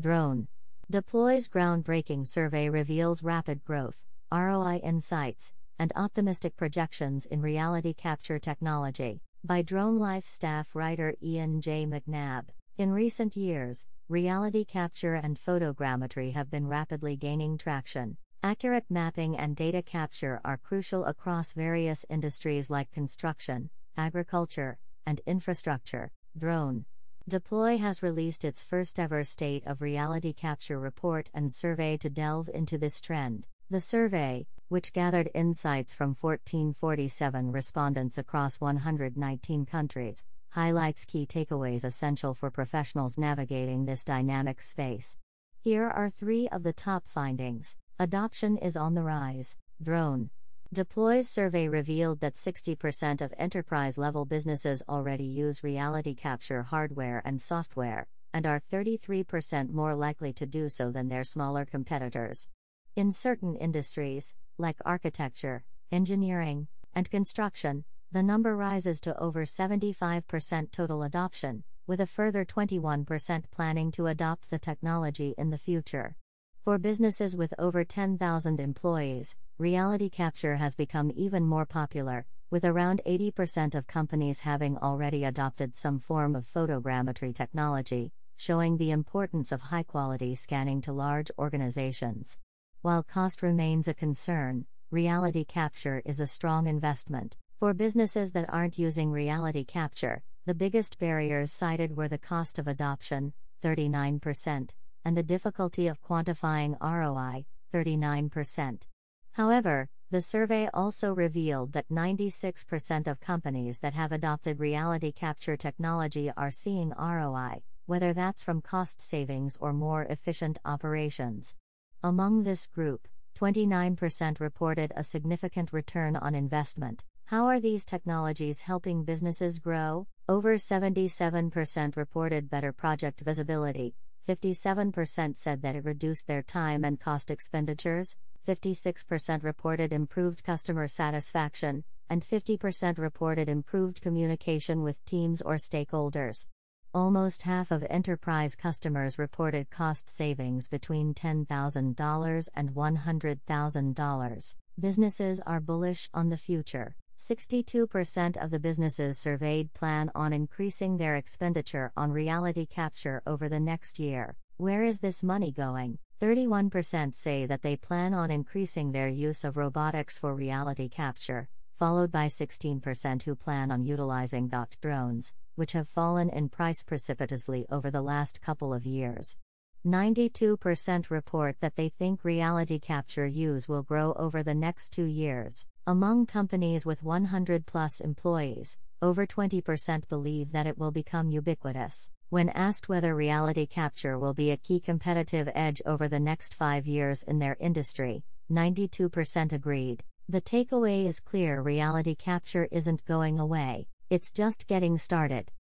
Drone. Deploy's groundbreaking survey reveals rapid growth, ROI insights, and optimistic projections in reality capture technology. By DroneLife staff writer Ian J. McNabb. In recent years, reality capture and photogrammetry have been rapidly gaining traction. Accurate mapping and data capture are crucial across various industries like construction, agriculture, and infrastructure. Drone. Deploy has released its first ever state of reality capture report and survey to delve into this trend. The survey, which gathered insights from 1447 respondents across 119 countries, highlights key takeaways essential for professionals navigating this dynamic space. Here are three of the top findings. Adoption is on the rise. Drone. Deploy's survey revealed that 60% of enterprise level businesses already use reality capture hardware and software, and are 33% more likely to do so than their smaller competitors. In certain industries, like architecture, engineering, and construction, the number rises to over 75% total adoption, with a further 21% planning to adopt the technology in the future. For businesses with over 10,000 employees, reality capture has become even more popular, with around 80% of companies having already adopted some form of photogrammetry technology, showing the importance of high quality scanning to large organizations. While cost remains a concern, reality capture is a strong investment. For businesses that aren't using reality capture, the biggest barriers cited were the cost of adoption, 39%, and the difficulty of quantifying ROI, 39%. However, the survey also revealed that 96% of companies that have adopted reality capture technology are seeing ROI, whether that's from cost savings or more efficient operations. Among this group, 29% reported a significant return on investment. How are these technologies helping businesses grow? Over 77% reported better project visibility, 57% said that it reduced their time and cost expenditures, 56% reported improved customer satisfaction, and 50% reported improved communication with teams or stakeholders. Almost half of enterprise customers reported cost savings between $10,000 and $100,000. Businesses are bullish on the future. 62% of the businesses surveyed plan on increasing their expenditure on reality capture over the next year. Where is this money going? 31% say that they plan on increasing their use of robotics for reality capture, followed by 16% who plan on utilizing docked drones, which have fallen in price precipitously over the last couple of years. 92% report that they think reality capture use will grow over the next two years. Among companies with 100 plus employees, over 20% believe that it will become ubiquitous. When asked whether reality capture will be a key competitive edge over the next five years in their industry, 92% agreed. The takeaway is clear reality capture isn't going away, it's just getting started.